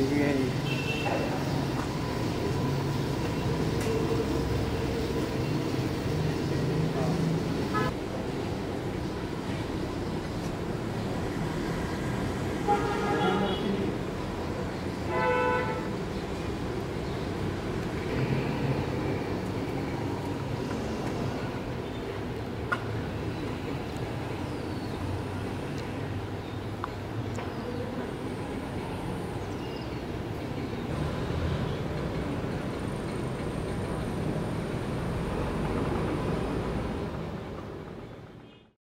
愿意。